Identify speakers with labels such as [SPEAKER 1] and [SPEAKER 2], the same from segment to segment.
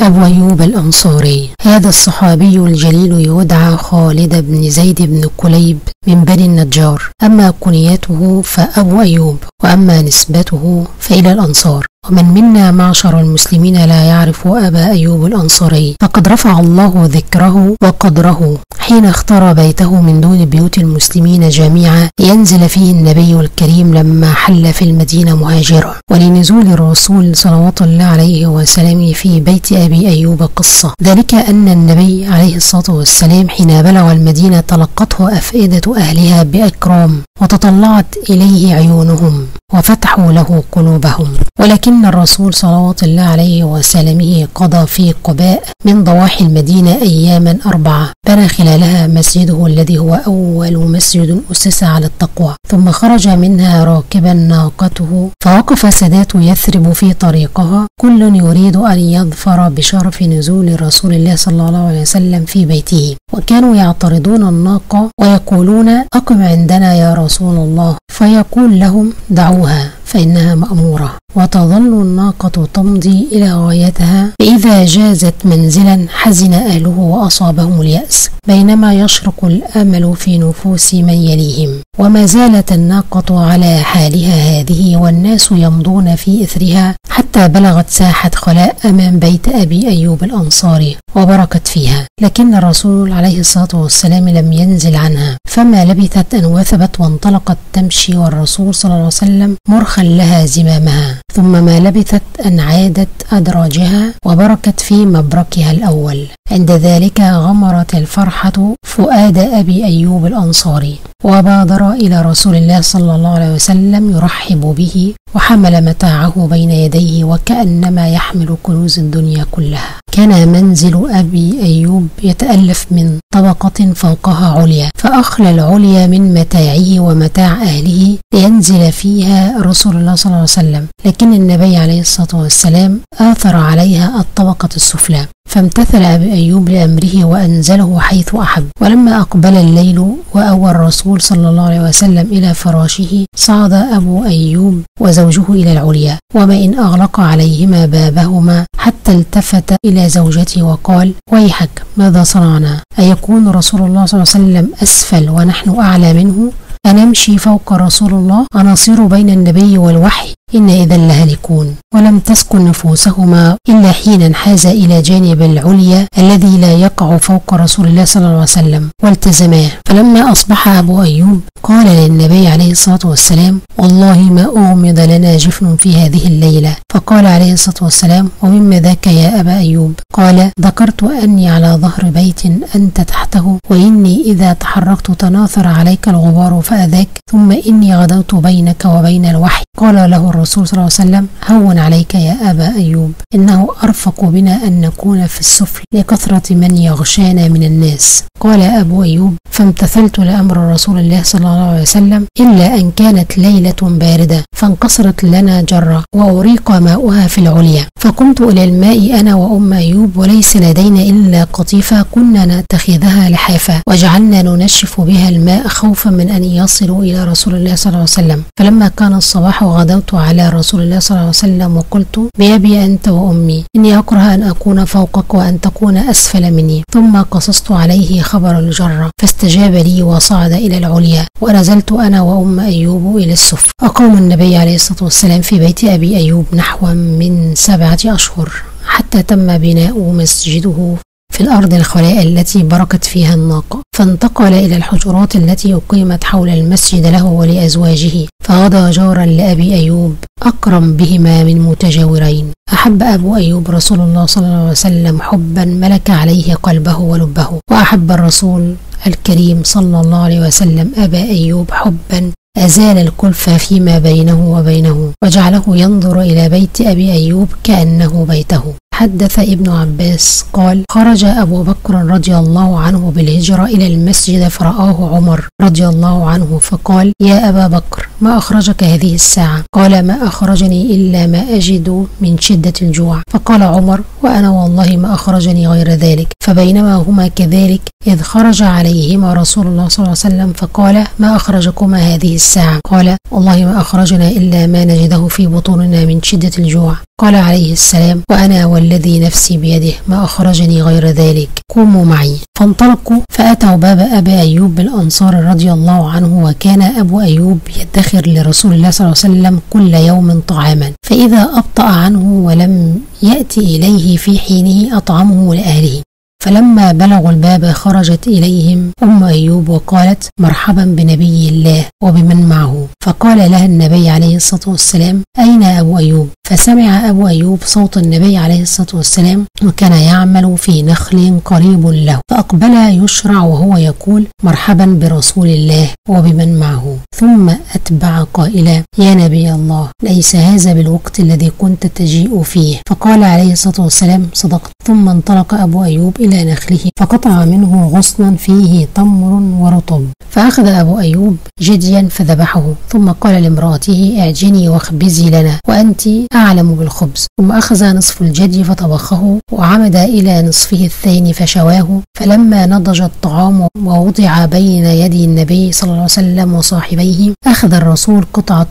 [SPEAKER 1] أبو أيوب الأنصاري. هذا الصحابي الجليل يدعى خالد بن زيد بن كليب من بني النجار. أما كنيته فأبو أيوب وأما نسبته فإلى الأنصار. ومن منا معشر المسلمين لا يعرف أبا أيوب الأنصاري. فقد رفع الله ذكره وقدره حين اختار بيته من دون بيوت المسلمين جميعا لينزل فيه النبي الكريم لما حل في المدينة مهاجرا. ولنزول الرسول صلوات الله عليه وسلم في بيت أبي أيوب قصة. ذلك أن النبي عليه الصلاة والسلام حين بلغ المدينة تلقته أفئدة أهلها بإكرام وتطلعت إليه عيونهم. وفتحوا له قلوبهم. ولكن الرسول صلوات الله عليه وسلمه قضى في قباء من ضواحي المدينة أياما أربعة. بنى خلالها مسجده الذي هو أول مسجد أسس على التقوى. ثم خرج منها راكبا فوقف سادات يثرب في طريقها. كل يريد أن يظفر بشرف نزول رسول الله صلى الله عليه وسلم في بيته. وكانوا يعترضون الناقة ويقولون أقم عندنا يا رسول الله. فيقول لهم دعوها فإنها مأمورة. وتظل الناقة تمضي إلى غايتها فإذا جازت منزلا حزن أهله وأصابهم اليأس بينما يشرق الأمل في نفوس من يليهم. وما زالت الناقة على حالها هذه والناس يمضون في إثرها حتى بلغت ساحة خلاء أمام بيت أبي أيوب الأنصاري وبركت فيها. لكن الرسول عليه الصلاة والسلام لم ينزل عنها. فما لبثت أن وثبت وانطلقت تمشي والرسول صلى الله عليه وسلم مرخا لها زمامها. ثم ما لبثت أن عادت أدراجها وبركت في مبركها الأول. عند ذلك غمرت الفرحة فؤاد أبي أيوب الأنصاري. وبادر إلى رسول الله صلى الله عليه وسلم يرحب به وحمل متاعه بين يديه وكأنما يحمل كنوز الدنيا كلها. كان منزل أبي أيوب يتألف من طبقة فوقها عليا فأخلى العليا من متاعه ومتاع أهله لينزل فيها رسول الله صلى الله عليه وسلم. لكن النبي عليه الصلاة والسلام آثر عليها الطبقة السفلى فامتثل أبي أيوب لأمره وأنزله حيث أحب. ولما أقبل الليل وأوى الرسول صلى الله عليه وسلم إلى فراشه صعد أبو أيوب وزوجه إلى العليا وما إن أغلق عليهما بابهما حتى التفت إلى زوجته وقال ويحك ماذا صنعنا؟ أيكون رسول الله صلى الله عليه وسلم أسفل ونحن أعلى منه؟ أنمشي فوق رسول الله؟ أنصير بين النبي والوحي؟ إن إذا لهلكون ولم تسكن نفوسهما إلا حين انحاز إلى جانب العليا الذي لا يقع فوق رسول الله صلى الله عليه وسلم والتزماه. فلما أصبح أبو أيوب قال للنبي عليه الصلاة والسلام والله ما أغمض لنا جفن في هذه الليلة. فقال عليه الصلاة والسلام ومما ذاك يا أبا أيوب؟ قال ذكرت أني على ظهر بيت أنت تحته وإني إذا تحركت تناثر عليك الغبار فأذاك ثم إني غدوت بينك وبين الوحي. قال له الرسول صلى الله عليه وسلم هون عليك يا أبا أيوب إنه أرفق بنا أن نكون في السفل لكثرة من يغشانا من الناس. قال أبو أيوب فامتثلت لأمر رسول الله صلى الله عليه وسلم إلا أن كانت ليلة باردة فانكسرت لنا جرة وأريق ماؤها في العليا فقمت إلى الماء أنا وأم أيوب وليس لدينا إلا قطيفة كنا نتخذها لحافة وجعلنا ننشف بها الماء خوفا من أن يصلوا إلى رسول الله صلى الله عليه وسلم. فلما كان الصباح غدوت على رسول الله صلى الله عليه وسلم وقلت بأبي أنت وأمي إني أكره أن أكون فوقك وأن تكون أسفل مني. ثم قصصت عليه خبر الجرة فاستجاب لي وصعد إلى العليا ونزلت أنا وأم أيوب إلى السفل أقام النبي عليه الصلاة والسلام في بيت أبي أيوب نحو من سبعة أشهر حتى تم بناء مسجده. في الأرض الخلاء التي بركت فيها الناقة. فانتقل إلى الحجرات التي أقيمت حول المسجد له ولأزواجه فغدا جارا لأبي أيوب أكرم بهما من متجاورين. أحب أبو أيوب رسول الله صلى الله عليه وسلم حبا ملك عليه قلبه ولبه وأحب الرسول الكريم صلى الله عليه وسلم أبا أيوب حبا أزال الكلفة فيما بينه وبينه وجعله ينظر إلى بيت أبي أيوب كأنه بيته. حدث ابن عباس قال خرج أبو بكر رضي الله عنه بالهجرة إلى المسجد فرآه عمر رضي الله عنه فقال يا أبا بكر ما أخرجك هذه الساعة؟ قال ما أخرجني إلا ما أجد من شدة الجوع. فقال عمر وأنا والله ما أخرجني غير ذلك. فبينما هما كذلك إذ خرج عليهما رسول الله صلى الله عليه وسلم فقال ما أخرجكما هذه الساعة؟ قال والله ما أخرجنا إلا ما نجده في بطوننا من شدة الجوع. قال عليه السلام وأنا والذي نفسي بيده ما أخرجني غير ذلك. قوموا معي. فانطلقوا فأتوا باب أبي أيوب بالأنصار رضي الله عنه وكان أبو أيوب يدخر لرسول الله صلى الله عليه وسلم كل يوم طعاما. فإذا أبطأ عنه ولم يأتي إليه في حينه أطعمه لأهله. فلما بلغوا الباب خرجت إليهم أم أيوب وقالت مرحبا بنبي الله وبمن معه. فقال لها النبي عليه الصلاة والسلام أين أبو أيوب؟ فسمع أبو أيوب صوت النبي عليه الصلاة والسلام وكان يعمل في نخل قريب له. فأقبل يشرع وهو يقول مرحبا برسول الله وبمن معه. ثم أتبع قائلا يا نبي الله ليس هذا بالوقت الذي كنت تجيء فيه. فقال عليه الصلاة والسلام صدقت. ثم انطلق أبو أيوب إلى نخله فقطع منه غصنا فيه تمر ورطب. فأخذ أبو أيوب جديا فذبحه ثم قال لامرأته أعجني واخبزي لنا وأنت أعلم بالخبز. ثم أخذ نصف الجدي فطبخه وعمد إلى نصفه الثاني فشواه فلما نضج الطعام ووضع بين يدي النبي صلى الله عليه وسلم وصاحبيه أخذ الرسول قطعة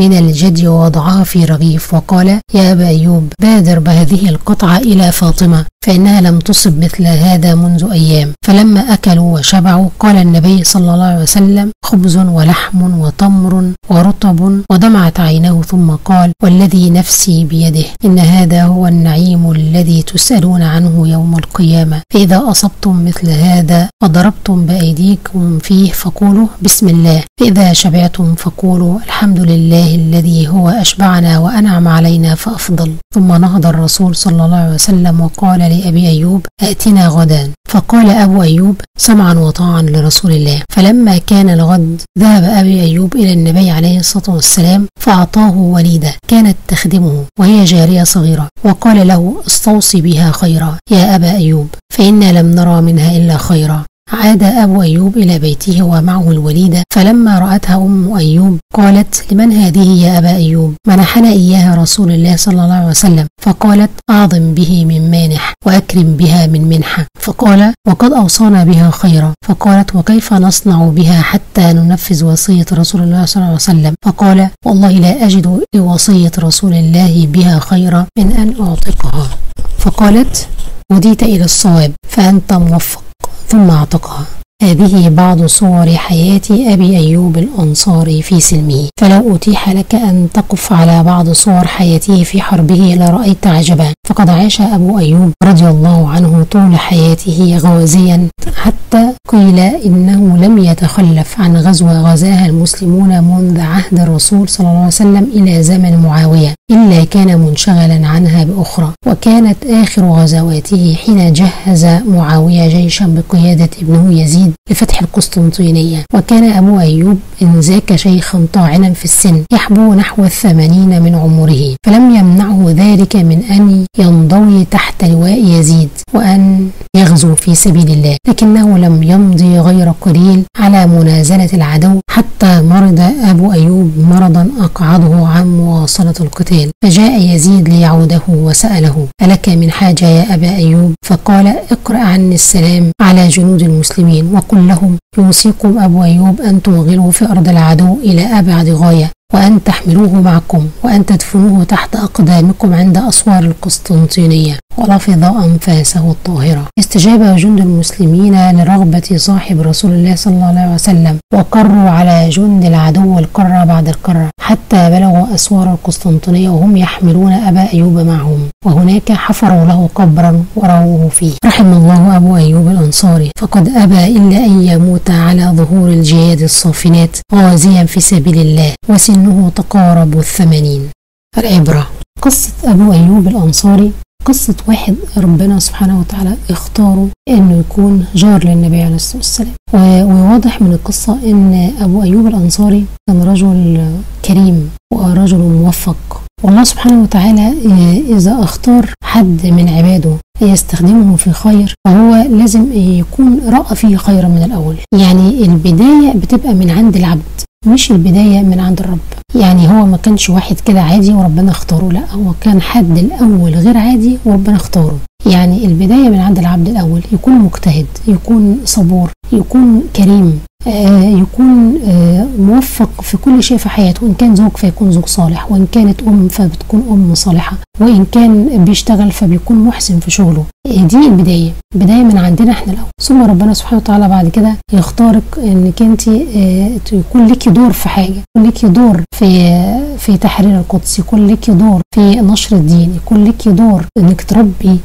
[SPEAKER 1] من الجدي ووضعها في رغيف وقال يا أبا أيوب بادر بهذه القطعة إلى فاطمة. فإنها لم تصب مثل هذا منذ أيام. فلما أكلوا وشبعوا قال النبي صلى الله عليه وسلم خبز ولحم وتمر ورطب ودمعت عينه ثم قال والذي نفسي بيده. إن هذا هو النعيم الذي تسألون عنه يوم القيامة. فإذا أصبتم مثل هذا وضربتم بأيديكم فيه فقولوا بسم الله. فإذا شبعتم فقولوا الحمد لله الذي هو أشبعنا وأنعم علينا فأفضل. ثم نهض الرسول صلى الله عليه وسلم وقال لأبي أيوب ائتنا غدا. فقال أبو أيوب سمعا وطاعا لرسول الله. فلما كان الغد ذهب أبي أيوب إلى النبي عليه الصلاة والسلام فأعطاه وليدة كانت تخدمه وهي جارية صغيرة. وقال له استوصي بها خيرا يا أبا أيوب فإنا لم نرى منها إلا خيرا. عاد أبو أيوب إلى بيته ومعه الوليدة فلما رأتها أم أيوب قالت لمن هذه يا أبا أيوب؟ منحنا إياها رسول الله صلى الله عليه وسلم. فقالت أعظم به من مانح وأكرم بها من منحة فقال وقد أوصانا بها خيرا. فقالت وكيف نصنع بها حتى ننفذ وصية رسول الله صلى الله عليه وسلم؟ فقال والله لا أجد لوصية رسول الله بها خيرا من أن أعتقها فقالت هديت إلى الصواب فأنت موفق. ثم اعتقها هذه بعض صور حياة أبي أيوب الأنصاري في سلمه. فلو أتيح لك أن تقف على بعض صور حياته في حربه لرأيت عجبا. فقد عاش أبو أيوب رضي الله عنه طول حياته غازيا. حتى قيل إنه لم يتخلف عن غزوة غزاها المسلمون منذ عهد الرسول صلى الله عليه وسلم إلى زمن معاوية. إلا كان منشغلا عنها بأخرى. وكانت آخر غزواته حين جهز معاوية جيشا بقيادة ابنه يزيد لفتح القسطنطينية. وكان أبو أيوب إن ذاك شيخا طاعنا في السن يحبو نحو الثمانين من عمره فلم يمنعه ذلك من أن ينضوي تحت لواء يزيد وأن يغزو في سبيل الله. لكنه لم يمضي غير قليل على منازلة العدو حتى مرض أبو أيوب مرضا أقعده عن مواصلة القتال. فجاء يزيد ليعوده وسأله ألك من حاجة يا أبا أيوب؟ فقال اقرأ عني السلام على جنود المسلمين. وقل لهم يوصيكم أبو أيوب أن توغلوا في أرض العدو إلى أبعد غاية وأن تحملوه معكم وأن تدفنوه تحت أقدامكم عند أسوار القسطنطينية ولفظ أنفاسه الطاهرة. استجاب جند المسلمين لرغبة صاحب رسول الله صلى الله عليه وسلم وقروا على جند العدو القرة بعد القرة حتى بلغوا أسوار القسطنطينية وهم يحملون أبا أيوب معهم وهناك حفروا له قبرا وروه فيه. رحم الله أبو أيوب الأنصاري فقد أبى إلا أن يموت على ظهور الجياد الصافنات غازيا في سبيل الله وسنه تقارب الثمانين. العبرة. قصة أبو أيوب الأنصاري. قصة واحد ربنا سبحانه وتعالى اختاره إنه يكون جار للنبي عليه الصلاة والسلام. وواضح من القصة إن أبو أيوب الأنصاري كان رجل كريم ورجل موفق. والله سبحانه وتعالى إذا اختار حد من عباده يستخدمه في خير فهو لازم يكون رأى فيه خيرا من الأول. يعني البداية بتبقى من عند العبد مش البداية من عند الرب. يعني هو ما كانش واحد كده عادي وربنا اختاره لا هو كان حد الأول غير عادي وربنا اختاره. يعني البداية من عند العبد الأول يكون مجتهد يكون صبور يكون كريم. يكون آه موفق في كل شيء في حياته وإن كان زوج فيكون زوج صالح وإن كانت أم فبتكون أم صالحة وإن كان بيشتغل فبيكون محسن في شغله. آه دي البداية بداية من عندنا إحنا الأول. ثم ربنا سبحانه وتعالى بعد كده يختارك إنك أنت يكون لك دور في حاجة يكون لك دور في في تحرير القدس يكون لك دور في نشر الدين يكون لك دور إنك تربي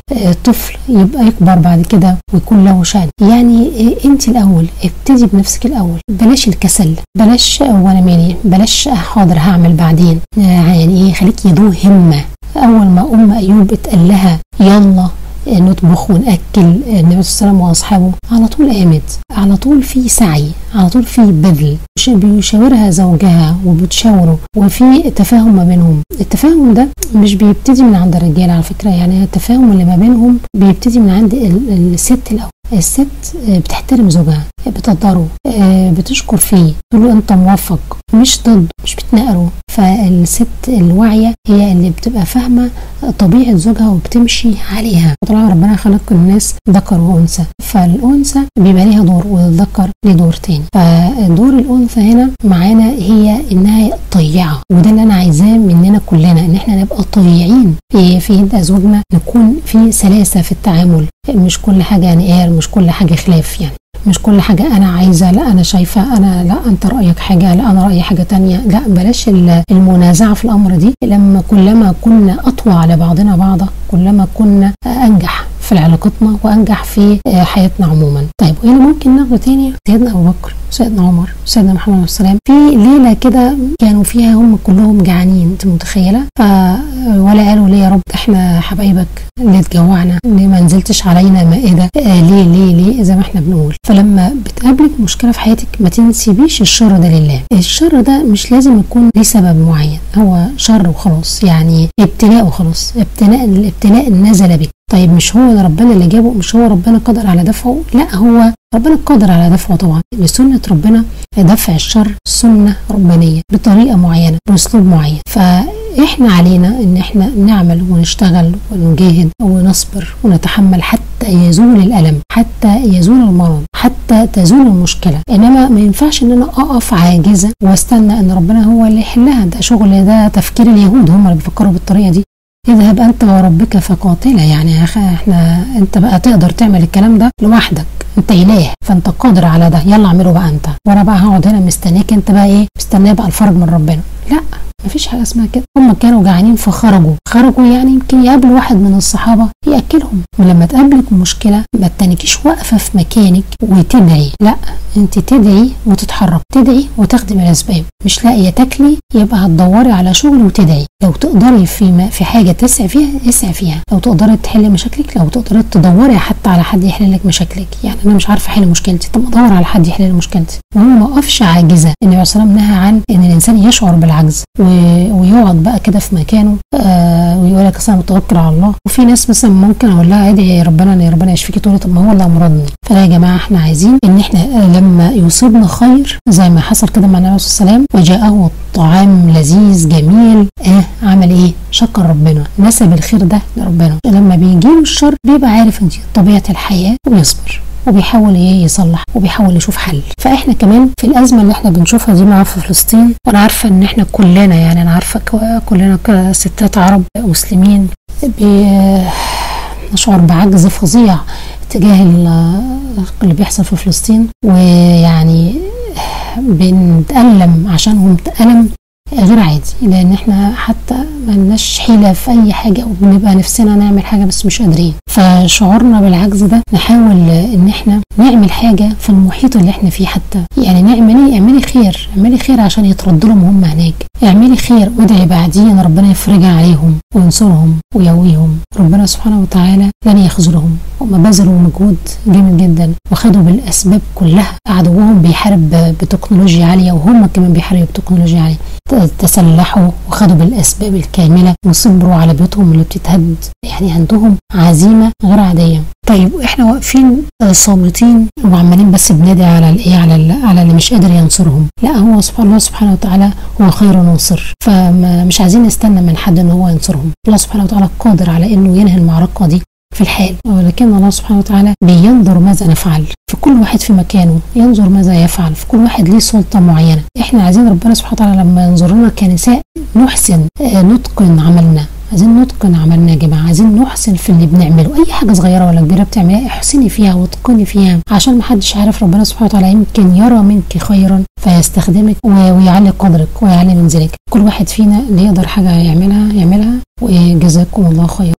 [SPEAKER 1] طفل يبقى يكبر بعد كده ويكون له شأن. يعني أنت الأول ابتدي بنفسك الأول. بلاش الكسل بلاش وأنا مالي بلاش حاضر هعمل بعدين. يعني إيه خليكي ذو همة. أول ما أم أيوب اتقال لها يلا نطبخ ونأكل النبي صلى الله عليه وسلم وأصحابه. على طول قامت. على طول في سعي. على طول في بذل بيشاورها زوجها وبتشاوره وفي تفاهم ما بينهم. التفاهم ده مش بيبتدي من عند الرجال على فكرة يعني التفاهم اللي ما بينهم بيبتدي من عند الست الأول. الست بتحترم زوجها بتقدره بتشكر فيه تقول له أنت موفق مش ضد مش بتنقره فالست الواعية هي اللي بتبقى فاهمة طبيعة زوجها وبتمشي عليها. وطبعا ربنا خلق الناس ذكر وأنثى. فالأنثى بيبقى ليها دور والذكر ليه دور تاني. فدور الأنثى هنا معانا هي إنها طيعة. وده اللي أنا عايزاه مننا كلنا إن إحنا نبقى طيعين في في يد ازواجنا نكون في سلاسة في التعامل. مش كل حاجة نقار مش كل حاجة خلاف يعني. مش كل حاجة أنا عايزة لا أنا شايفة أنا لا أنت رأيك حاجة لا أنا رأيي حاجة تانية. لا بلاش المنازعة في الأمر دي. لما كلما كنا أطوع على بعضنا بعضا كلما كنا أنجح. في علاقتنا وأنجح في حياتنا عموما. طيب اللي ممكن ناخده تاني. سيدنا أبو بكر سيدنا عمر سيدنا محمد عليه السلام. في ليلة كده كانوا فيها هم كلهم جعانين أنت متخيلة؟ ف ولا قالوا ليه يا رب إحنا حبايبك اللي تجوعنا ليه ما نزلتش علينا مائدة؟ آه ليه ليه ليه؟ زي ما إحنا بنقول. فلما بتقابلك مشكلة في حياتك ما تنسيبيش الشر ده لله. الشر ده مش لازم يكون ليه سبب معين. هو شر وخلاص يعني ابتلاء وخلاص. ابتلاء الابتلاء نزل بك. طيب مش هو ده ربنا اللي جابه؟ مش هو ربنا قدر على دفعه؟ لا هو ربنا قادر على دفعه طبعا. لسنة ربنا دفع الشر سنة ربانية بطريقة معينة بأسلوب معين. فإحنا علينا إن إحنا نعمل ونشتغل ونجاهد ونصبر ونتحمل حتى يزول الألم حتى يزول المرض حتى تزول المشكلة. إنما ما ينفعش إن أنا أقف عاجزة وأستنى إن ربنا هو اللي يحلها. ده شغل ده تفكير اليهود هم اللي بيفكروا بالطريقة دي. اذهب انت وربك فقاتلا. يعني يا أخي إحنا انت بقى تقدر تعمل الكلام ده لوحدك. انت إله فانت قادر على ده. يلا اعمله بقى انت. وأنا بقى هقعد هنا مستنيك انت بقى إيه؟ مستنية بقى الفرج من ربنا. لا. مفيش حاجة اسمها كده. هم كانوا جعانين فخرجوا. خرجوا يعني يمكن يقابلوا واحد من الصحابة يأكلهم. ولما تقابلك مشكلة ما تنكيش واقفة في مكانك وتدعي. لا انت تدعي وتتحرك تدعي وتخدم الأسباب. مش لاقية تاكلي يبقى هتدوري على شغل وتدعي. لو تقدري في في حاجة تسعي فيها اسعي فيها. لو تقدري تحلي مشاكلك لو تقدري تدوري حتى على حد يحل لك مشاكلك. يعني أنا مش عارفة أحل مشكلتي. طب أدور على حد يحل لي مشكلتي. وهو ما وقفش عاجزة. النبي عليه الصلاه والسلام نهى عن إن الإنسان يشعر بالعجز. ويقعد بقى كده في مكانه آه ويقول لك أنا متوكل على الله. وفي ناس مثلا ممكن أقول لها ادعي يا ربنا ان ربنا يشفيكي. تقول طب ما هو اللي امرضني فلا يا جماعة إحنا عايزين إن إحنا لما يصيبنا خير زي ما حصل كده مع النبي صلى الله عليه وسلم وجاءه طعام لذيذ جميل آه عمل إيه؟ شكر ربنا. نسب الخير ده لربنا. لما بيجيله الشر بيبقى عارف إن دي طبيعة الحياة وبيصبر وبيحاول إيه يصلح وبيحاول يشوف حل. فإحنا كمان في الأزمة اللي إحنا بنشوفها دي مع في فلسطين وأنا عارفة إن إحنا كلنا يعني أنا عارفة كلنا كستات عرب مسلمين نشعر بعجز فظيع تجاه اللي بيحصل في فلسطين. ويعني بنتألم عشانهم ألم غير عادي لأن إحنا حتى ملناش حيلة في أي حاجة وبنبقى نفسنا نعمل حاجة بس مش قادرين. فشعورنا بالعجز ده نحاول إن إحنا نعمل حاجة في المحيط اللي إحنا فيه حتى. يعني نعملي اعملي خير اعملي خير عشان يترد لهم هم هناك. اعملي خير وادعي بعدين ربنا يفرجها عليهم وينصرهم ويقويهم. ربنا سبحانه وتعالى لن يخذلهم. هم بذلوا مجهود جامد جدا وخدوا بالأسباب كلها. عدوهم بيحارب بتكنولوجيا عالية وهم كمان بيحاربوا بتكنولوجيا عالية. تسلحوا وخدوا بالأسباب الكامله وصبروا على بيوتهم اللي بتتهد. يعني عندهم نعمه غير عادية. طيب إحنا واقفين آه، صامتين وعمالين بس بنادي على الايه على على اللي مش قادر ينصرهم. لا هو سبحان الله سبحانه وتعالى هو خير ناصر فمش عايزين نستنى من حد إن هو ينصرهم. الله سبحانه وتعالى قادر على إنه ينهي المعركة دي. في الحال. ولكن الله سبحانه وتعالى بينظر ماذا نفعل. في كل واحد في مكانه ينظر ماذا يفعل. في كل واحد ليه سلطة معينة. إحنا عايزين ربنا سبحانه وتعالى لما ينظر لنا كنساء نحسن آه، نتقن عملنا. عايزين نتقن عملنا يا جماعة. عايزين نحسن في اللي بنعمله. أي حاجة صغيرة ولا كبيرة بتعمليها احسني فيها واتقني فيها. عشان ما حدش عارف ربنا سبحانه وتعالى يمكن يرى منك خيرا فيستخدمك ويعلي قدرك ويعلي منزلك. كل واحد فينا اللي يقدر حاجة يعملها يعملها. وجزاكم الله خير